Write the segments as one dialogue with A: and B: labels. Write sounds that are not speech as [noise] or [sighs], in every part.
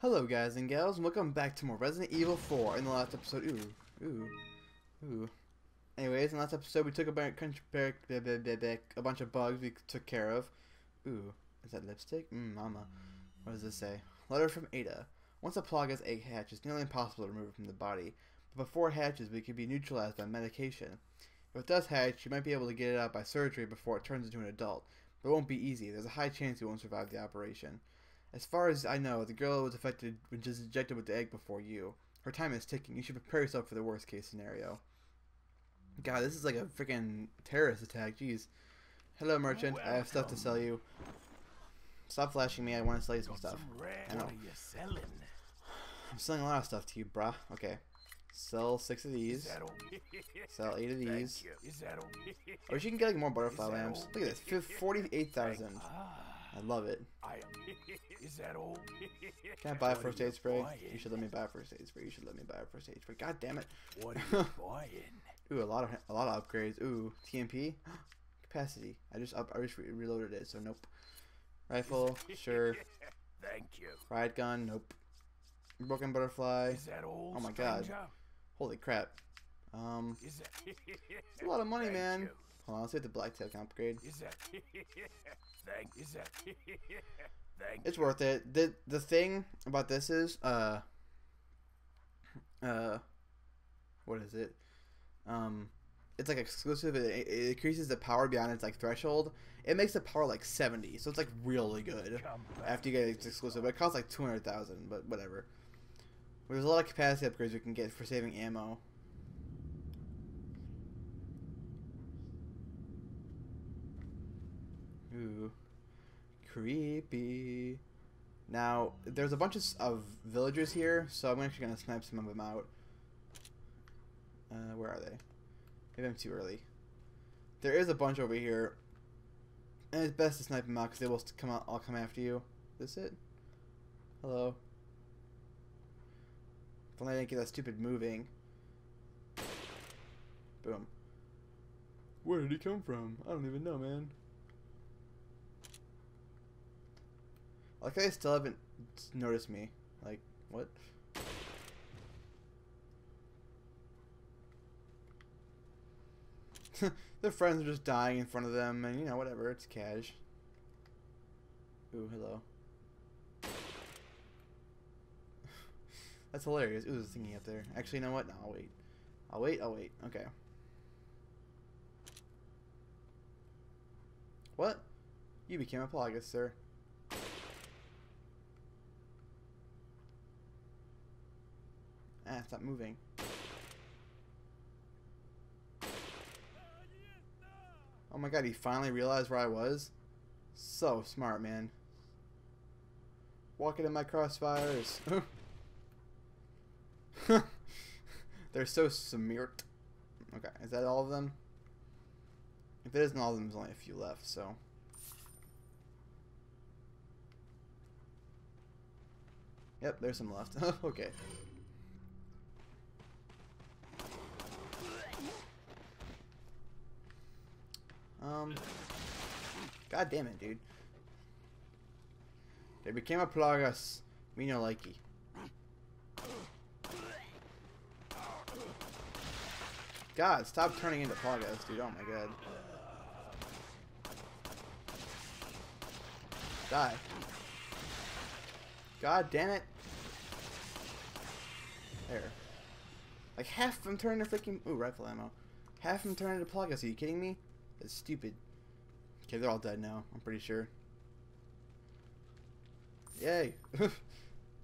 A: Hello guys and gals, and welcome back to more Resident Evil 4. In the last episode, ooh, ooh, ooh. Anyways, in the last episode we took a bunch, a bunch of bugs we took care of. Ooh, is that lipstick? Mmm, mama. What does this say? Letter from Ada. Once a Plaga's egg hatches, it's nearly impossible to remove it from the body. But before it hatches, we can be neutralized by medication. If it does hatch, you might be able to get it out by surgery before it turns into an adult. But it won't be easy. There's a high chance you won't survive the operation. As far as I know, the girl was affected when just injected with the egg before you. Her time is ticking. You should prepare yourself for the worst case scenario. God, this is like a freaking terrorist attack. Jeez. Hello, merchant. Welcome. I have stuff to sell you. Stop flashing me. I want to sell you some stuff. I know. What are you selling? I'm selling a lot of stuff to you, brah. Okay. Sell six of these. [laughs] Sell eight of these. I wish you [laughs] can get like more butterfly lamps. Look at this. Forty-eight thousand. [laughs] I love it. [laughs] Is that all? Can I buy a first aid spray? You should let me buy a first aid spray. You should let me buy a first aid spray. God damn it. What are you [laughs] buying? Ooh, a lot of a lot of upgrades. Ooh, TMP [gasps] capacity. I just up I just re reloaded it, so nope. Rifle, [laughs] sure. Thank you. Riot gun, nope. Broken butterfly. Is that all? Oh my god. Holy crap. Um, a lot of money, Thank man. You. Hold on, let's get the blacktail upgrade. Is that... [laughs] Thank... Is that... [laughs] Thank it's worth it. The the thing about this is, uh, uh, what is it? Um, it's like exclusive. It, it increases the power beyond its like threshold. It makes the power like seventy, so it's like really good after you get it exclusive. But it costs like two hundred thousand, but whatever. There's a lot of capacity upgrades we can get for saving ammo. Ooh. Creepy. Now, there's a bunch of, of villagers here, so I'm actually going to snipe some of them out. Uh, where are they? Maybe I'm too early. There is a bunch over here. And it's best to snipe them out because they will come out, I'll come after you. Is this it? Hello? If only I didn't get that stupid moving. Boom. Where did he come from? I don't even know, man. Like they still haven't noticed me. Like, what? [laughs] Their friends are just dying in front of them, and you know, whatever, it's cash. Ooh, hello. [laughs] That's hilarious. Ooh, there's a thingy up there. Actually, you know what? No, I'll wait. I'll wait, I'll wait. Okay. What? You became a Plagas, sir. Ah, stop moving. Oh my god, he finally realized where I was? So smart, man. Walking in my crossfires. [laughs] They're so smeared. Okay, is that all of them? If it isn't all of them, there's only a few left, so... Yep, there's some left. [laughs] okay. Um, God damn it, dude. They became a plagas. Me no likey. God, stop turning into plagas, dude. Oh my god. Die. God damn it. There. Like half of them turn into freaking ooh rifle ammo. Half of them turn into plagas. Are you kidding me? That's stupid. Okay, they're all dead now. I'm pretty sure. Yay! [laughs]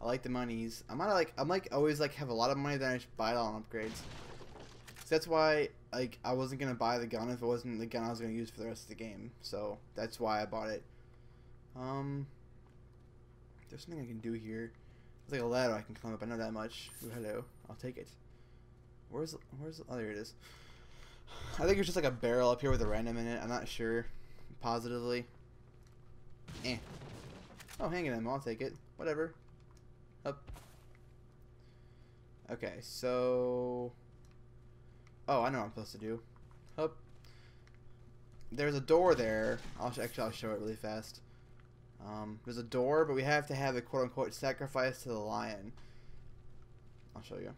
A: I like the monies. I'm like I'm like always like have a lot of money then I just buy it all on upgrades. So that's why like I wasn't gonna buy the gun if it wasn't the gun I was gonna use for the rest of the game. So that's why I bought it. Um, there's something I can do here. There's like a ladder I can climb up. I know that much. Ooh, hello. I'll take it. Where's where's oh there it is. I think it's just like a barrel up here with a random in it. I'm not sure positively. Eh. Oh, hanging ammo. I'll take it. Whatever. Up. Okay, so... Oh, I know what I'm supposed to do. Up. There's a door there. I'll actually I'll show it really fast. Um, there's a door, but we have to have a quote-unquote sacrifice to the lion. I'll show you.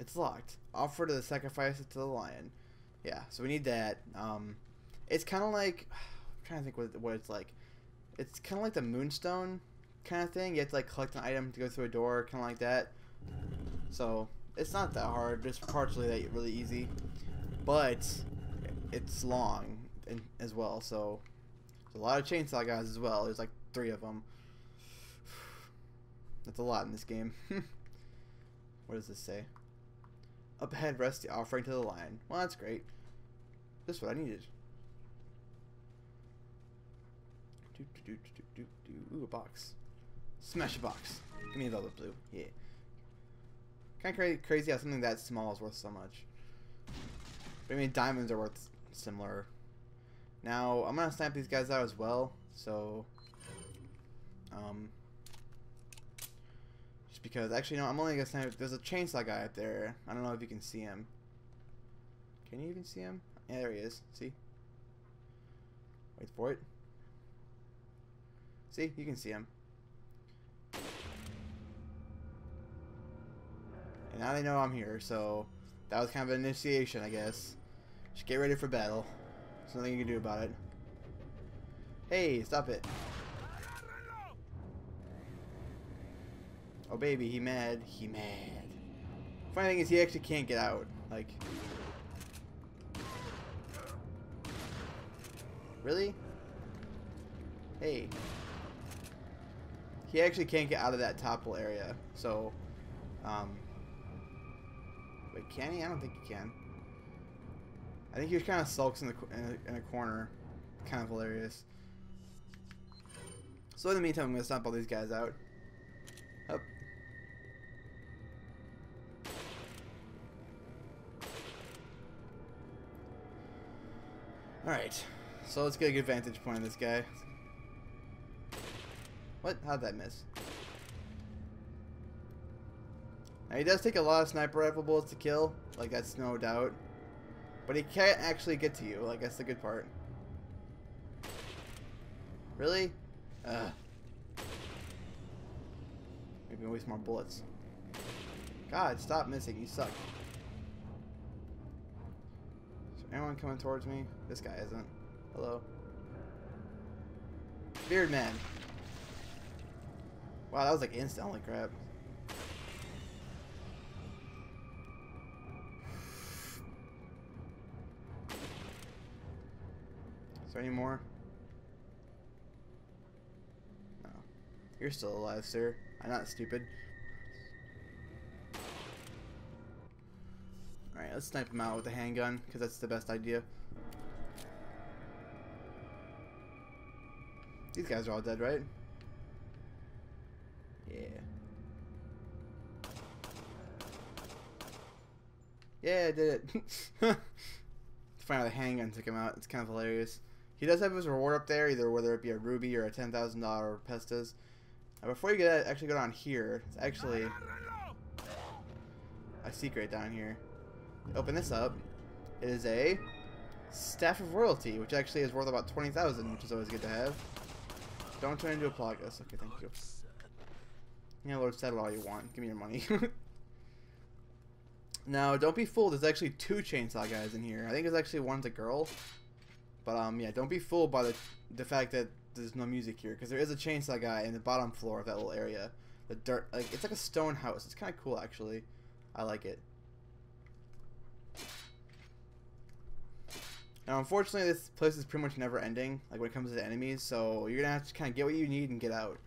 A: It's locked. Offer to the sacrifice to the lion. Yeah, so we need that. Um, it's kind of like... [sighs] I'm trying to think what, what it's like. It's kind of like the moonstone kind of thing. You have to like collect an item to go through a door, kind of like that. So it's not that hard. Just partially that really easy, but it's long and, as well. So there's a lot of chainsaw guys as well. There's like three of them. [sighs] That's a lot in this game. [laughs] what does this say? Up ahead rests the offering to the lion. Well, that's great. That's what I needed. Do, do, do, do, do, do. Ooh, a box. Smash a box. Give me velvet blue. Yeah. Kind of cra crazy how something that small is worth so much. But I mean, diamonds are worth similar. Now, I'm going to snipe these guys out as well. So, um, because, actually, no, I'm only to snipe, there's a chainsaw guy up there. I don't know if you can see him. Can you even see him? Yeah, there he is. See? Wait for it. See? You can see him. And now they know I'm here, so that was kind of an initiation, I guess. Just get ready for battle. There's nothing you can do about it. Hey, stop it. Oh baby, he mad. He mad. Funny thing is he actually can't get out. Like Really? Hey. He actually can't get out of that topple area. So um Wait, can he? I don't think he can. I think he was kind of sulks in the in a, in a corner. Kind of hilarious. So in the meantime, I'm gonna stomp all these guys out. Alright. So let's get a good vantage point on this guy. What? How'd that miss? Now, he does take a lot of sniper rifle bullets to kill, like that's no doubt. But he can't actually get to you, like that's the good part. Really? Ugh. Maybe waste more bullets. God, stop missing, you suck. Is anyone coming towards me? This guy isn't. Hello? Beard man. Wow, that was like instant, holy crap. there any more? No. You're still alive, sir. I'm not stupid. Alright, let's snipe him out with a handgun, because that's the best idea. These guys are all dead, right? Yeah. Yeah, I did it. [laughs] Finally, the handgun took him out. It's kind of hilarious. He does have his reward up there, either whether it be a ruby or a ten thousand dollar pestas. Now, before you get actually go down here, it's actually a secret down here. Open this up. It is a staff of royalty, which actually is worth about twenty thousand, which is always good to have. Don't turn into a Plagas. Okay, thank you. Yeah, Lord Saddler all you want. Give me your money. [laughs] now, don't be fooled. There's actually two chainsaw guys in here. I think there's actually one's a girl. But um, yeah, don't be fooled by the the fact that there's no music here, because there is a chainsaw guy in the bottom floor of that little area. The dirt, like it's like a stone house. It's kind of cool actually. I like it. Now, unfortunately, this place is pretty much never ending, like when it comes to enemies, so you're gonna have to kind of get what you need and get out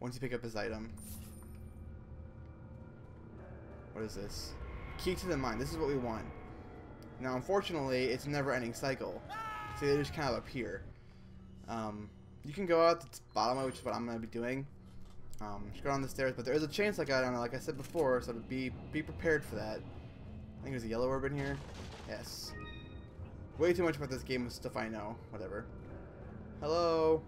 A: once you pick up this item. What is this? Key to the mine. This is what we want. Now, unfortunately, it's a never-ending cycle. See, they just kind of appear. Um, you can go out the bottom, which is what I'm going to be doing. Um, just go down the stairs, but there is a chainsaw guy down there, like I said before, so be be prepared for that. I think there's a yellow orb in here. Yes. Way too much about this game stuff I know. Whatever. Hello.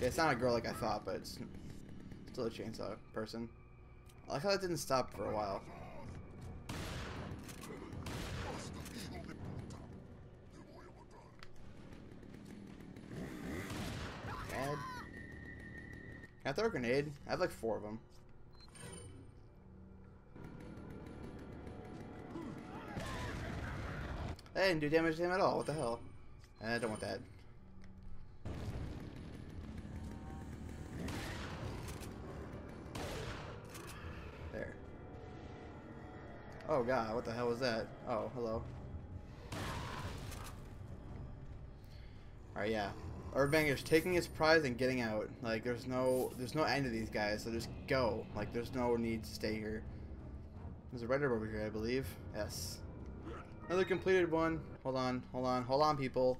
A: It's not a girl like I thought, but it's still a chainsaw person. I like how that didn't stop for a while. Dad. Can I throw a grenade? I have like four of them. Didn't do damage to him at all. What the hell? I don't want that. There. Oh god, what the hell was that? Oh, hello. Alright, yeah. Earthbanger's taking his prize and getting out. Like, there's no, there's no end to these guys, so just go. Like, there's no need to stay here. There's a red herb over here, I believe. Yes. Another completed one. Hold on, hold on, hold on, people.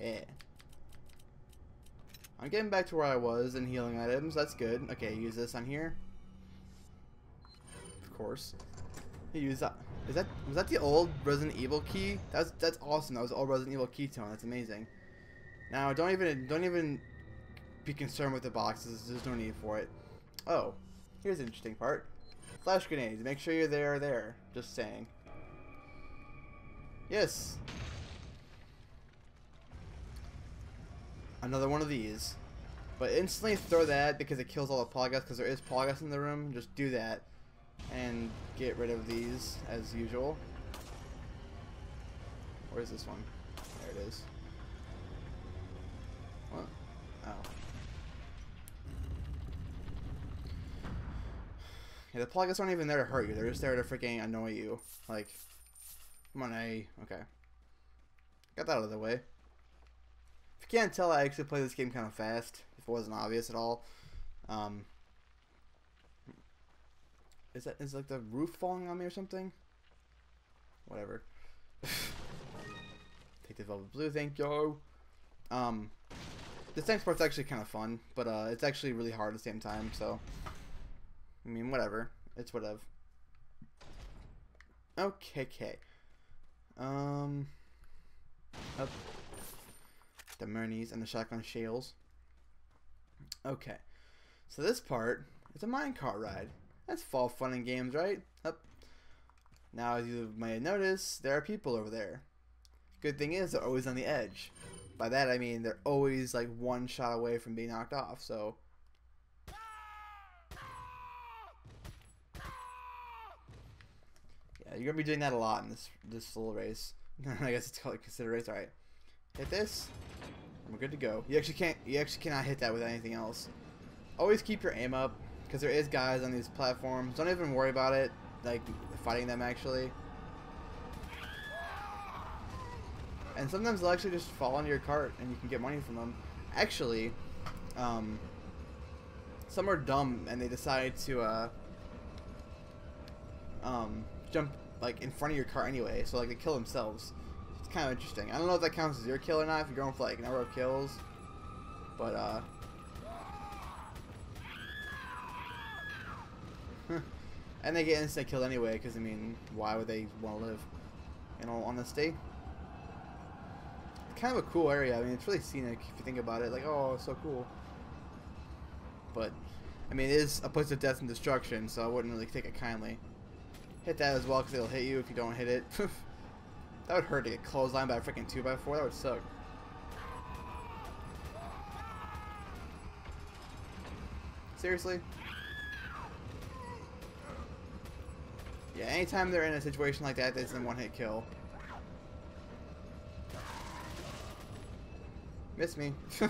A: Yeah. I'm getting back to where I was in healing items. That's good. Okay, use this on here. Of course. Use that. Is that was that the old Resident Evil key? That's that's awesome. That was old Resident Evil key tone. That's amazing. Now don't even don't even be concerned with the boxes. There's no need for it. Oh, here's an interesting part. Flash grenades. Make sure you're there there. Just saying. Yes. Another one of these. But instantly throw that because it kills all the Polygus because there is Polygus in the room. Just do that. And get rid of these as usual. Where's this one? There it is. What? Oh. Yeah, the Polygus aren't even there to hurt you. They're just there to freaking annoy you. Like, come on, A. Okay. Got that out of the way. If you can't tell, I actually play this game kind of fast. If it wasn't obvious at all. Um, is that is like the roof falling on me or something? Whatever. [laughs] Take the velvet blue, thank you. Um, this next part's actually kind of fun, but uh, it's actually really hard at the same time. So, I mean, whatever. It's whatever. Okay, okay. Um, up the Mernies and the shotgun shales. Okay, so this part is a minecart ride. That's fall fun and games, right? Up. Now, as you might notice, there are people over there. Good thing is, they're always on the edge. By that, I mean they're always like one shot away from being knocked off, so... Yeah, you're gonna be doing that a lot in this this little race. [laughs] I guess it's called considered race. All right, hit this. We're good to go. You actually can't. You actually cannot hit that with anything else. Always keep your aim up because there is guys on these platforms. Don't even worry about it, like fighting them actually. And sometimes they'll actually just fall into your cart and you can get money from them. Actually, um, some are dumb and they decide to uh, um, jump like in front of your car anyway, so like they kill themselves. It's kind of interesting. I don't know if that counts as your kill or not if you're going for like number of kills, but uh, [laughs] and they get instant killed anyway, because, I mean, why would they want to live? In all honesty. It's kind of a cool area. I mean, it's really scenic if you think about it. Like, oh, so cool. But, I mean, it is a place of death and destruction, so I wouldn't really take it kindly. Hit that as well, because it'll hit you if you don't hit it. [laughs] that would hurt to get clotheslined by a freaking 2x4. That would suck. Seriously? Yeah, anytime they're in a situation like that, it's a one-hit kill. Miss me. [laughs] yeah,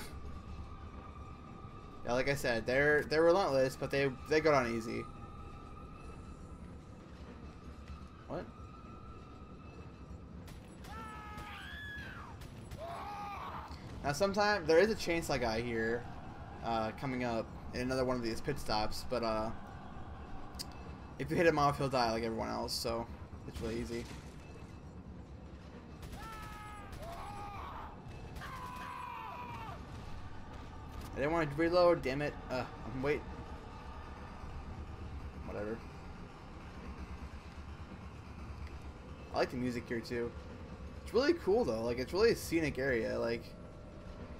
A: like I said, they're they're relentless, but they they go down easy. What? Now, sometimes there is a chainsaw guy here uh, coming up in another one of these pit stops, but uh, if you hit him off, he'll die like everyone else, so it's really easy. I didn't want to reload, damn it. Uh, I'm wait. Whatever. I like the music here too. It's really cool though, like it's really a scenic area, like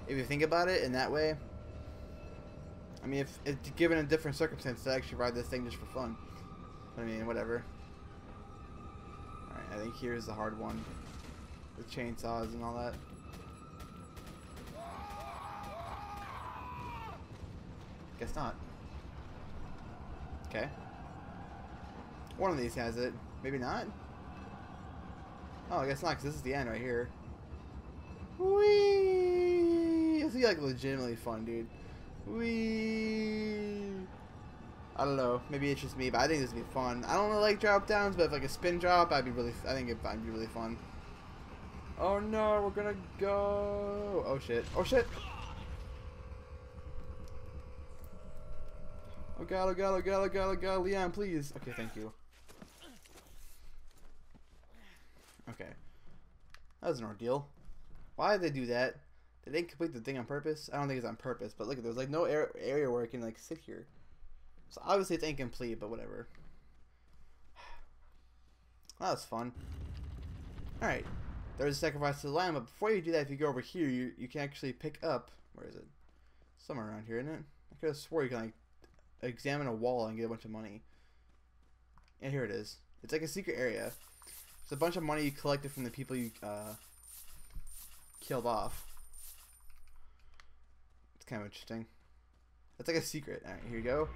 A: if you think about it in that way. I mean, if, if given a different circumstance, to actually ride this thing just for fun. I mean, whatever. Alright, I think here's the hard one. The chainsaws and all that. Guess not. Okay. One of these has it. Maybe not? Oh, I guess not, because this is the end right here. Whee! This is like legitimately fun, dude. Whee! I don't know. Maybe it's just me, but I think this would be fun. I don't really like drop downs, but if like a spin drop, I'd be really. I think it'd, it'd be really fun. Oh no, we're gonna go. Oh shit. Oh shit. Oh god, oh god, oh god, oh god, oh god, Leon, please. Okay, thank you. Okay. That was an ordeal. Why did they do that? They complete the thing on purpose? I don't think it's on purpose, but look, there's like no area where I can like sit here. So obviously it's incomplete, but whatever. [sighs] That was fun. Alright. There's a sacrifice to the lamb, but before you do that, if you go over here, you, you can actually pick up... Where is it? Somewhere around here, isn't it? I could have swore you can like examine a wall and get a bunch of money. And here it is. It's like a secret area. It's a bunch of money you collected from the people you uh, killed off. It's kind of interesting. That's like a secret. Alright, here you go.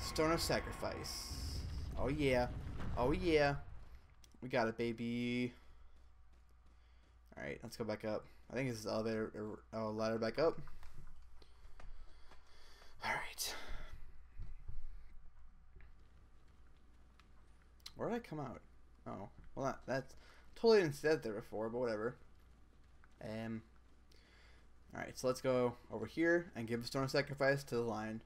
A: Stone of Sacrifice. Oh yeah. Oh yeah. We got it, baby. Alright, let's go back up. I think this is elevator oh, ladder back up. Alright. Where did I come out? Oh. Well that that's totally didn't said there before, but whatever. Um Alright, so let's go over here and give a stone sacrifice to the lion.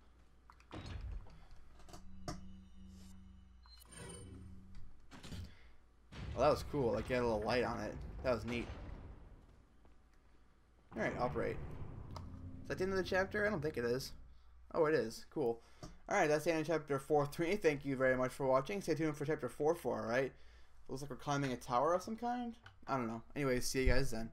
A: Well, that was cool. Like, had a little light on it. That was neat. Alright, operate. Is that the end of the chapter? I don't think it is. Oh, it is. Cool. Alright, that's the end of chapter 4-3. [laughs] Thank you very much for watching. Stay tuned for chapter 4-4, alright? Looks like we're climbing a tower of some kind? I don't know. Anyways, see you guys then.